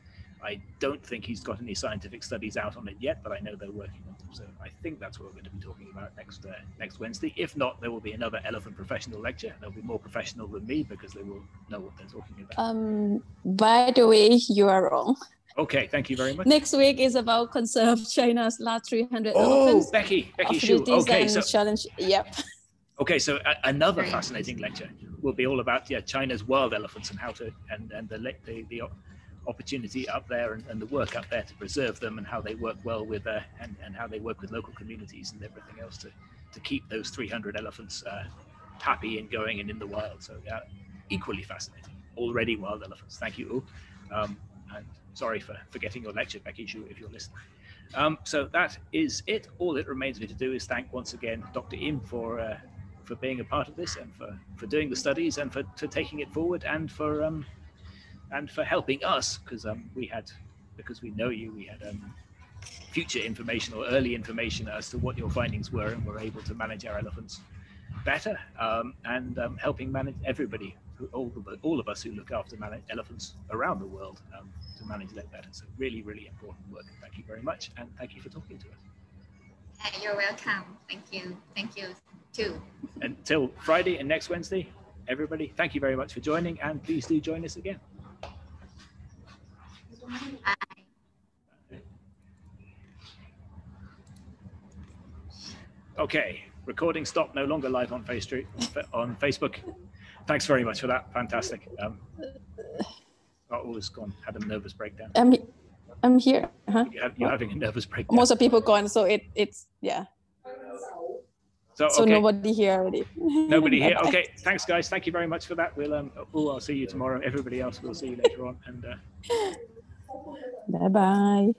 I don't think he's got any scientific studies out on it yet, but I know they're working on them. So I think that's what we're going to be talking about next uh, next Wednesday. If not, there will be another elephant professional lecture. They'll be more professional than me because they will know what they're talking about. Um, by the way, you are wrong. Okay, thank you very much. Next week is about conserve China's last 300 oh, elephants. Becky, Becky Shu. Okay, so challenge. Yep. Okay, so another fascinating lecture will be all about yeah China's wild elephants and how to and and the the, the opportunity up there and, and, the work up there to preserve them and how they work well with uh, and, and how they work with local communities and everything else to, to keep those 300 elephants uh, happy and going and in the wild. So yeah, equally fascinating. Already wild elephants. Thank you. Um, and sorry for forgetting your lecture, Becky Shu, if you're listening. Um, so that is it. All it remains me to do is thank once again Dr. Im for uh, for being a part of this and for, for doing the studies and for, for taking it forward and for um, and for helping us because um, we had because we know you we had um, future information or early information as to what your findings were and we're able to manage our elephants better um, and um, helping manage everybody all of, all of us who look after elephants around the world um, to manage them better. So really, really important work. Thank you very much, and thank you for talking to us. Yeah, you're welcome. Thank you. Thank you too. Until Friday and next Wednesday, everybody, thank you very much for joining, and please do join us again. Bye. Okay, recording stopped, no longer live on Facebook. On Facebook. Thanks very much for that. Fantastic. Um, oh, it's gone. Had a nervous breakdown. I'm, I'm here. Huh? You have, you're having a nervous breakdown. Most of people gone, so it it's yeah. So, So nobody here already. Nobody here. Okay, thanks guys. Thank you very much for that. We'll um, oh, I'll see you tomorrow. Everybody else, we'll see you later on. And uh, Bye bye.